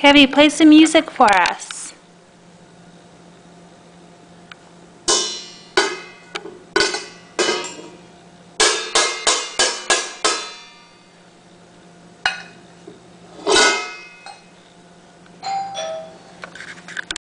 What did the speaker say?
Kevy, play some music for us.